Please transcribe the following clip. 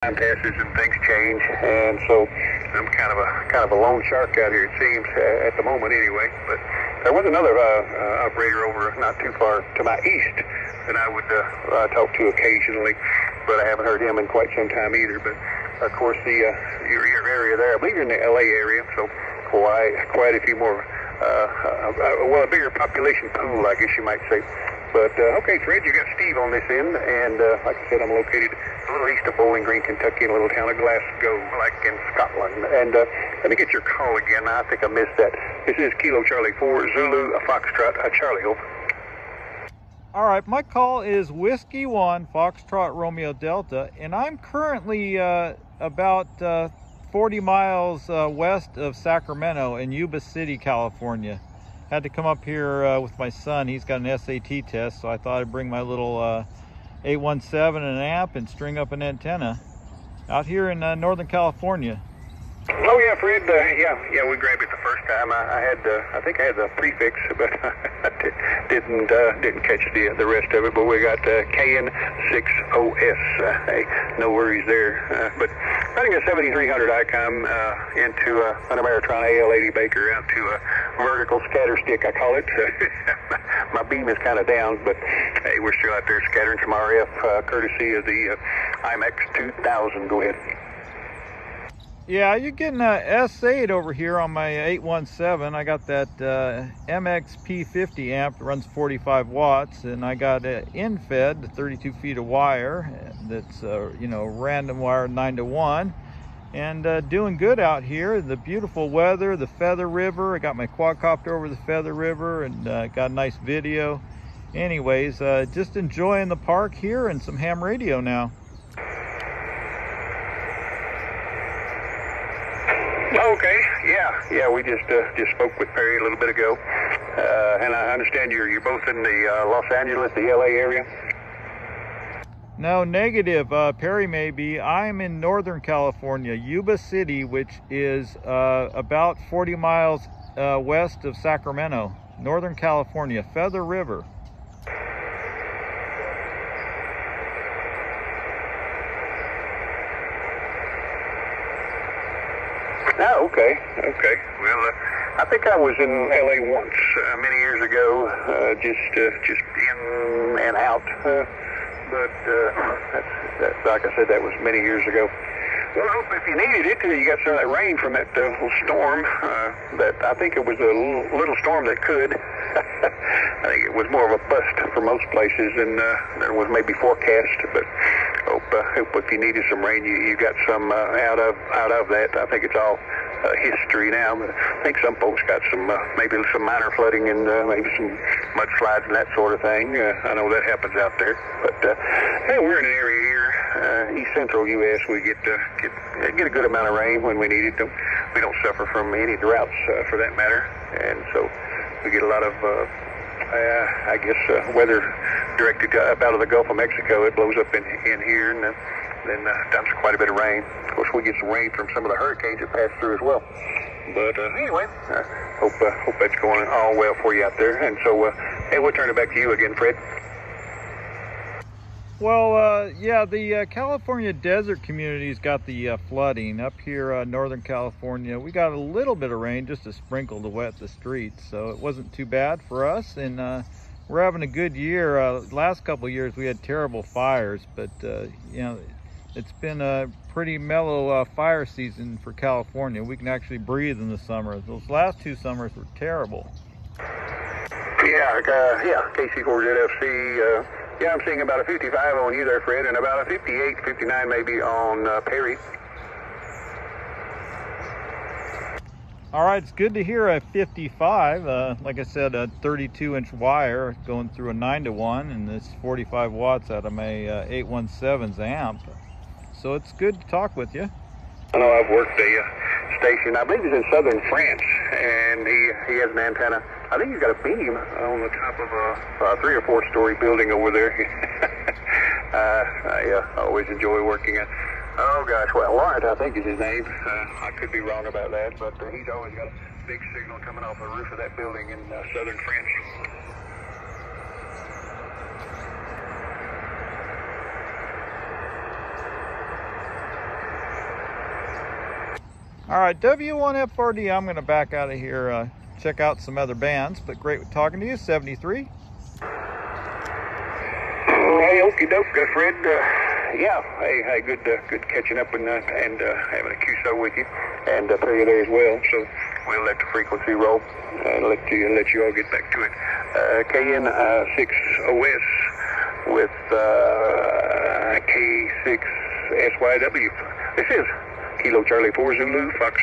time passes and things change, and so I'm kind of a kind of a lone shark out here. It seems uh, at the moment, anyway. But there was another uh, uh, operator over not too far to my east that I would uh, uh, talk to occasionally, but I haven't heard him in quite some time either. But of course, the uh, your, your area there, I believe you're in the LA area, so quite quite a few more. Uh, uh, well, a bigger population pool, I guess you might say. But uh, okay, Fred, you got Steve on this end, and uh, like I said, I'm located little east of Bowling Green, Kentucky, in a little town of Glasgow, like in Scotland. And uh, let me get your call again. I think I missed that. This is Kilo Charlie 4 Zulu a Foxtrot a Charlie. Over. All right, my call is Whiskey 1 Foxtrot Romeo Delta, and I'm currently uh, about uh, 40 miles uh, west of Sacramento in Yuba City, California had to come up here uh, with my son. He's got an SAT test, so I thought I'd bring my little uh, 817 and an amp and string up an antenna out here in uh, Northern California. Oh yeah, Fred. Uh, yeah, yeah, we grabbed it the first time. I, I had, uh, I think I had the prefix, but I didn't uh, didn't catch the the rest of it. But we got uh, KN60S. Uh, hey, no worries there. Uh, but running a 7300 ICOM uh, into uh, an Ameritron AL80 Baker out to a vertical scatter stick, I call it. My beam is kind of down, but hey, we're still out there scattering some RF, uh, courtesy of the uh, IMAX 2000. Go ahead. Yeah, you're getting a S8 over here on my 817. I got that uh, MXP50 amp that runs 45 watts, and I got an end-fed 32 feet of wire that's, uh, you know, random wire 9 to 1. And uh, doing good out here. The beautiful weather, the Feather River. I got my quadcopter over the Feather River and uh, got a nice video. Anyways, uh, just enjoying the park here and some ham radio now. Okay, yeah, yeah. We just uh, just spoke with Perry a little bit ago, uh, and I understand you're you're both in the uh, Los Angeles, the LA area. No, negative. Uh, Perry may be. I'm in Northern California, Yuba City, which is uh, about 40 miles uh, west of Sacramento, Northern California, Feather River. Oh, okay, okay. Well, uh, I think I was in LA once uh, many years ago, uh, just uh, just in and out. Uh, but uh, that's, that, like I said, that was many years ago. Well, I hope if you needed it, uh, you got some of that rain from that uh, little storm. Uh, that I think it was a little, little storm that could. I think it was more of a bust for most places than uh, than was maybe forecast. But uh, if you needed some rain, you, you got some uh, out of out of that. I think it's all uh, history now. I think some folks got some uh, maybe some minor flooding and uh, maybe some mudslides and that sort of thing. Uh, I know that happens out there. But uh, hey, we're in an area here, uh, east central U.S. We get uh, get get a good amount of rain when we need it. We don't suffer from any droughts uh, for that matter, and so we get a lot of. Uh, uh, I guess uh, weather directed uh, up out of the Gulf of Mexico. It blows up in in here, and uh, then uh, dumps quite a bit of rain. Of course, we get some rain from some of the hurricanes that pass through as well. But uh, anyway, uh, hope uh, hope that's going all well for you out there. And so, uh, hey, we'll turn it back to you again, Fred. Well, uh, yeah, the uh, California desert community's got the uh, flooding. Up here, uh, Northern California, we got a little bit of rain, just a sprinkle to wet the streets, so it wasn't too bad for us. And uh, we're having a good year. Uh, last couple years, we had terrible fires, but uh, you know, it's been a pretty mellow uh, fire season for California. We can actually breathe in the summer. Those last two summers were terrible. Yeah, uh, yeah, KC4ZFC. Uh, yeah, I'm seeing about a 55 on you there, Fred, and about a 58, 59 maybe on uh, Perry. All right, it's good to hear a 55. Uh, like I said, a 32 inch wire going through a 9 to 1, and it's 45 watts out of my uh, 817's amp. So it's good to talk with you. I know I've worked a uh, station, I believe he's in southern France, and he, he has an antenna. I think he's got a beam on the top of a, a three or four story building over there. uh, I uh, always enjoy working at. Oh gosh, well, Laurent, I think is his name. Uh, I could be wrong about that, but uh, he's always got a big signal coming off the roof of that building in uh, southern France. All right, W1FRD, I'm going to back out of here, uh, check out some other bands, but great talking to you, 73. Hey, okie doke, Fred. Uh, yeah, hey, hey, good, uh, good catching up and uh, and uh, having a QSO with you, and uh, Perry there as well. So we'll let the frequency roll and let you let you all get back to it. Uh, KN uh, six OS with uh, K six SYW. This is Kilo Charlie Four Zulu Fox